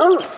Oh!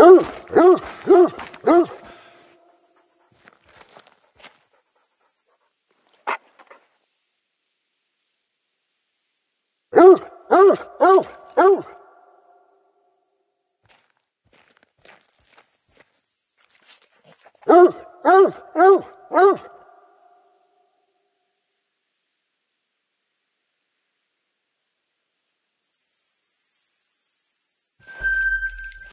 Oh.